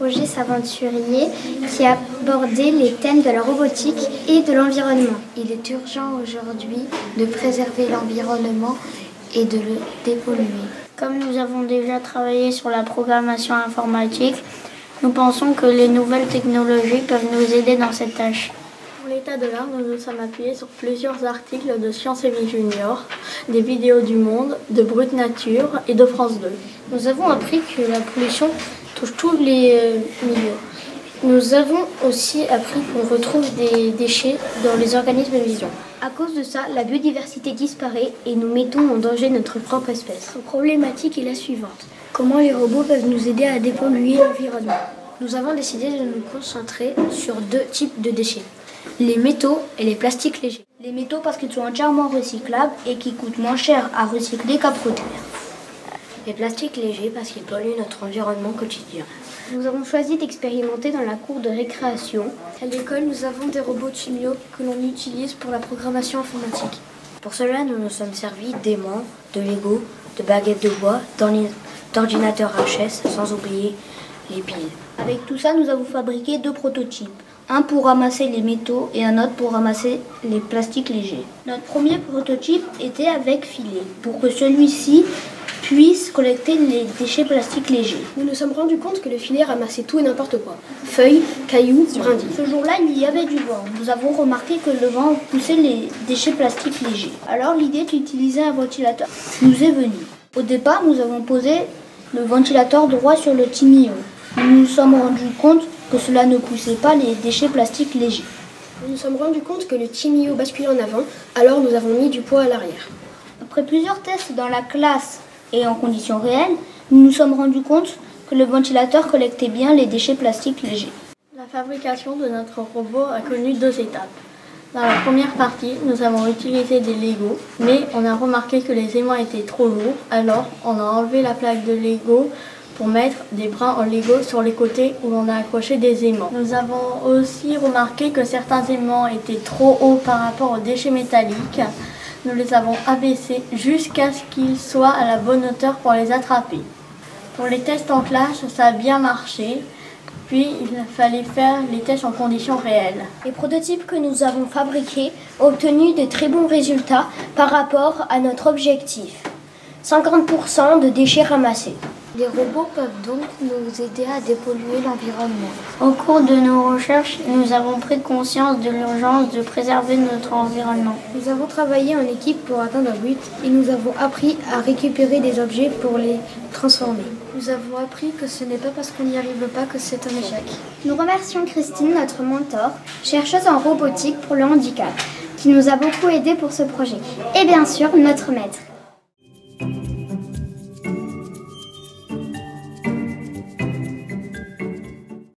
projet s'aventurier qui abordait les thèmes de la robotique et de l'environnement. Il est urgent aujourd'hui de préserver l'environnement et de le dépolluer. Comme nous avons déjà travaillé sur la programmation informatique, nous pensons que les nouvelles technologies peuvent nous aider dans cette tâche. Pour l'état de l'art, nous nous sommes appuyés sur plusieurs articles de Sciences et Vie Junior, des vidéos du Monde, de Brut Nature et de France 2. Nous avons appris que la pollution touche tous les euh, milieux. Nous avons aussi appris qu'on retrouve des déchets dans les organismes vivants. À cause de ça, la biodiversité disparaît et nous mettons en danger notre propre espèce. La problématique est la suivante. Comment les robots peuvent nous aider à dépolluer l'environnement? Nous avons décidé de nous concentrer sur deux types de déchets. Les métaux et les plastiques légers. Les métaux parce qu'ils sont entièrement recyclables et qui coûtent moins cher à recycler qu'à produire. Les plastiques légers parce qu'ils polluent notre environnement quotidien. Nous avons choisi d'expérimenter dans la cour de récréation. À l'école, nous avons des robots chimio que l'on utilise pour la programmation informatique. Pour cela, nous nous sommes servis d'aimants, de Lego, de baguettes de bois, d'ordinateurs HS, sans oublier les piles. Avec tout ça, nous avons fabriqué deux prototypes. Un pour ramasser les métaux et un autre pour ramasser les plastiques légers. Notre premier prototype était avec filet, pour que celui-ci puisse collecter les déchets plastiques légers. Nous nous sommes rendus compte que le filet ramassait tout et n'importe quoi. Feuilles, cailloux, brindilles. Ce jour-là, il y avait du vent. Nous avons remarqué que le vent poussait les déchets plastiques légers. Alors l'idée d'utiliser un ventilateur nous est venue. Au départ, nous avons posé le ventilateur droit sur le timio. Nous nous sommes rendus compte que cela ne poussait pas les déchets plastiques légers. Nous nous sommes rendus compte que le timio basculait en avant, alors nous avons mis du poids à l'arrière. Après plusieurs tests dans la classe et en conditions réelles, nous nous sommes rendus compte que le ventilateur collectait bien les déchets plastiques légers. La fabrication de notre robot a connu deux étapes. Dans la première partie, nous avons utilisé des Lego, mais on a remarqué que les aimants étaient trop lourds, alors on a enlevé la plaque de Lego pour mettre des brins en Lego sur les côtés où on a accroché des aimants. Nous avons aussi remarqué que certains aimants étaient trop hauts par rapport aux déchets métalliques. Nous les avons abaissés jusqu'à ce qu'ils soient à la bonne hauteur pour les attraper. Pour les tests en classe, ça a bien marché. Puis il fallait faire les tests en conditions réelles. Les prototypes que nous avons fabriqués ont obtenu de très bons résultats par rapport à notre objectif. 50% de déchets ramassés. Les robots peuvent donc nous aider à dépolluer l'environnement. Au cours de nos recherches, nous avons pris conscience de l'urgence de préserver notre environnement. Nous avons travaillé en équipe pour atteindre un but et nous avons appris à récupérer des objets pour les transformer. Nous avons appris que ce n'est pas parce qu'on n'y arrive pas que c'est un échec. Nous remercions Christine, notre mentor, chercheuse en robotique pour le handicap, qui nous a beaucoup aidé pour ce projet. Et bien sûr, notre maître,